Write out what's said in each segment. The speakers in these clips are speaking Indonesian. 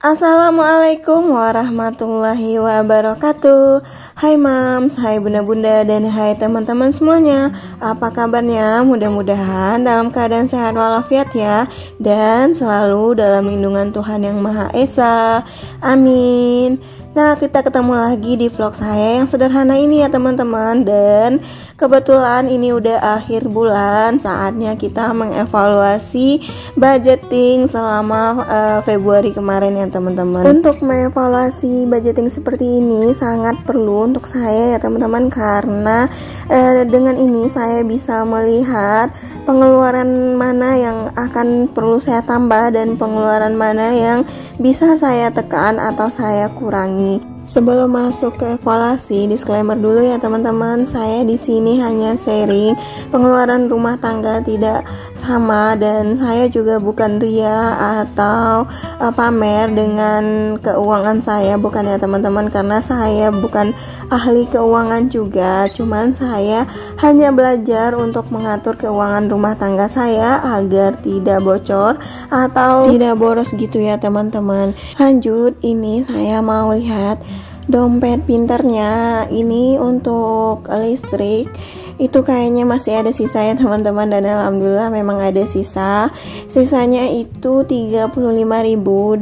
Assalamualaikum warahmatullahi wabarakatuh. Hai mams, hai bunda-bunda dan hai teman-teman semuanya. Apa kabarnya? Mudah-mudahan dalam keadaan sehat walafiat ya Dan selalu dalam lindungan Tuhan Yang Maha Esa. Amin. Nah kita ketemu lagi di vlog saya yang sederhana ini ya teman-teman. Dan kebetulan ini udah akhir bulan Saatnya kita mengevaluasi budgeting selama uh, Februari kemarin ya teman-teman. Untuk mengevaluasi budgeting seperti ini sangat perlu untuk saya ya teman-teman Karena uh, dengan ini saya bisa melihat pengeluaran mana yang akan perlu saya tambah Dan pengeluaran mana yang bisa saya tekan atau saya kurangi Sebelum masuk ke evaluasi, disclaimer dulu ya teman-teman. Saya di sini hanya sharing pengeluaran rumah tangga tidak sama dan saya juga bukan ria atau uh, pamer dengan keuangan saya, bukan ya teman-teman karena saya bukan ahli keuangan juga. Cuman saya hanya belajar untuk mengatur keuangan rumah tangga saya agar tidak bocor atau tidak boros gitu ya teman-teman. Lanjut, ini saya mau lihat dompet pinternya ini untuk listrik. Itu kayaknya masih ada sisa ya teman-teman. Dan alhamdulillah memang ada sisa. Sisanya itu 35.000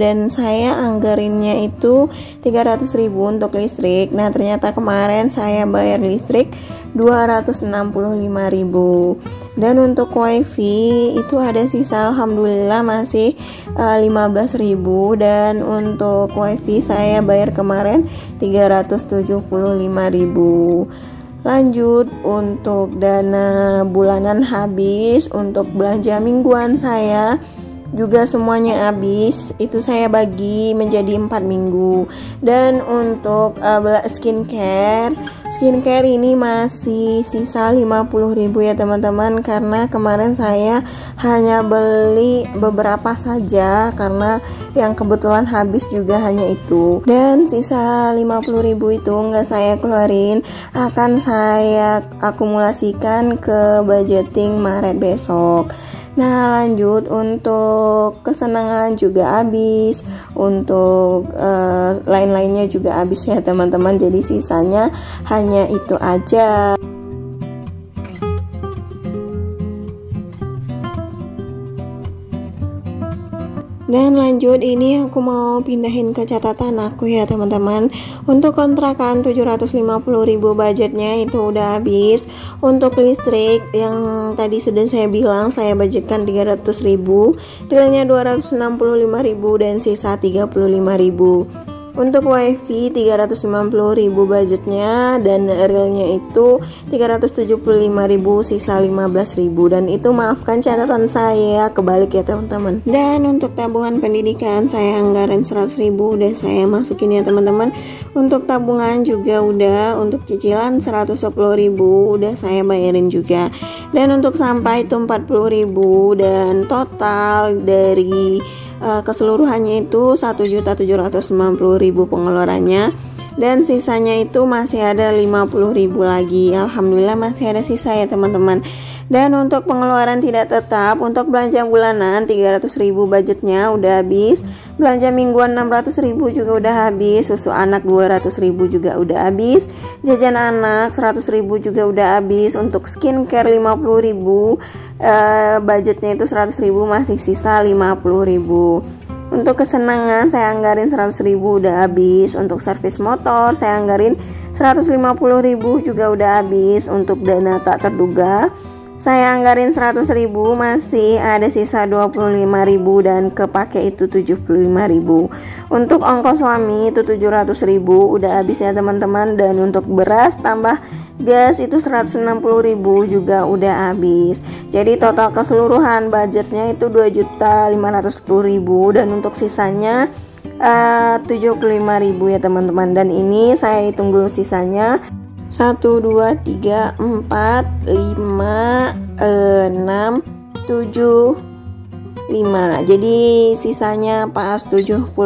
dan saya anggarinnya itu 300.000 untuk listrik. Nah ternyata kemarin saya bayar listrik 265.000 dan untuk wifi itu ada sisa alhamdulillah masih uh, eh, 15.000 dan untuk wifi saya bayar kemarin 375.000 Lanjut untuk dana bulanan habis untuk belanja mingguan saya juga semuanya habis itu saya bagi menjadi empat minggu. Dan untuk uh, skincare skincare ini masih sisa 50.000 ya teman-teman. Karena kemarin saya hanya beli beberapa saja karena yang kebetulan habis juga hanya itu. Dan sisa 50.000 itu nggak saya keluarin akan saya akumulasikan ke budgeting Maret besok Nah lanjut untuk kesenangan juga habis. Untuk uh, lain-lainnya juga habis ya teman-teman. Jadi sisanya hanya itu aja Dan lanjut ini aku mau pindahin ke catatan aku ya teman-teman. Untuk kontrakan 750.000 budgetnya itu udah habis. Untuk listrik yang tadi sudah saya bilang saya budgetkan 300.000 Realnya 265.000 dan sisa 35.000 untuk wifi 390.000 budgetnya dan realnya itu 375.000 sisa 15.000 dan itu maafkan catatan saya kebalik ya teman-teman. Dan untuk tabungan pendidikan saya anggaran 100.000 udah saya masukin ya teman-teman. Untuk tabungan juga udah untuk cicilan 110.000 udah saya bayarin juga. Dan untuk sampah itu 40.000 dan total dari uh, keseluruhannya itu 1.790.000 pengeluarannya. Dan sisanya itu masih ada 50.000 lagi. Alhamdulillah masih ada sisa ya teman-teman dan untuk pengeluaran tidak tetap untuk belanja bulanan 300.000 budgetnya udah habis. Belanja mingguan 600.000 juga udah habis. Susu anak 200.000 juga udah habis. Jajan anak 100.000 juga udah habis. Untuk skincare 50.000 eh, budgetnya itu 100.000 masih sisa 50.000 untuk kesenangan saya anggarin 100 ribu udah habis. Untuk servis motor saya anggarin 150 ribu juga udah habis. Untuk dana tak terduga saya anggarin 100 ribu masih ada sisa 25 ribu dan kepake itu 75 ribu. Untuk ongkos suami itu 700 ribu udah habis ya teman-teman. Dan untuk beras tambah gas itu 160 ribu juga udah habis. Jadi total keseluruhan budgetnya itu 2 juta 510 ribu dan untuk sisanya uh, 75 ribu ya teman-teman. Dan ini saya hitung dulu sisanya 1 2 3 4 5 6 7 8 jadi sisanya pas 75.000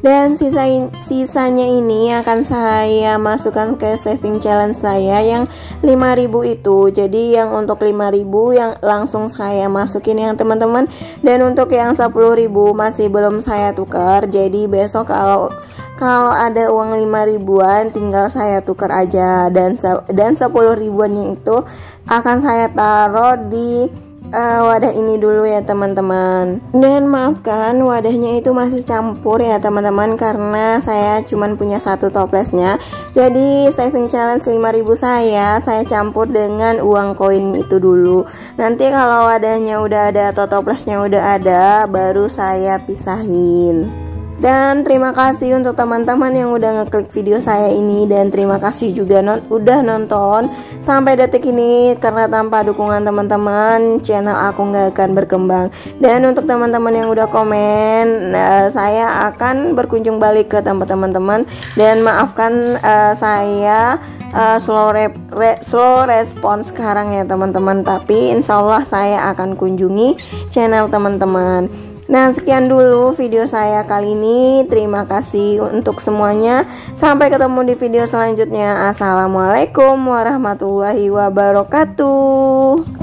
dan sisa sisanya ini akan saya masukkan ke saving challenge saya yang 5000 itu. Jadi yang untuk 5000 yang langsung saya masukin yang teman-teman. Dan untuk yang 10000 masih belum saya tukar. Jadi besok kalau kalau ada uang 5 ribuan tinggal saya tukar aja. Dan dan 10 ribuannya itu akan saya taruh di uh, wadah ini dulu ya teman-teman. Dan maafkan wadahnya itu masih campur ya teman-teman karena saya cuman punya satu toplesnya. Jadi saving challenge 5000 saya saya campur dengan uang koin itu dulu. Nanti kalau wadahnya udah ada atau toplesnya udah ada baru saya pisahin dan terima kasih untuk teman-teman yang udah ngeklik video saya ini. Dan terima kasih juga non udah nonton sampai detik ini. Karena tanpa dukungan teman-teman channel aku nggak akan berkembang. Dan untuk teman-teman yang udah komen, uh, saya akan berkunjung balik ke tempat teman-teman. Dan maafkan uh, saya uh, slow re re slow respon sekarang ya teman-teman. Tapi insya Allah saya akan kunjungi channel teman-teman Nah, sekian dulu video saya kali ini. Terima kasih untuk semuanya. Sampai ketemu di video selanjutnya. Assalamualaikum warahmatullahi wabarakatuh.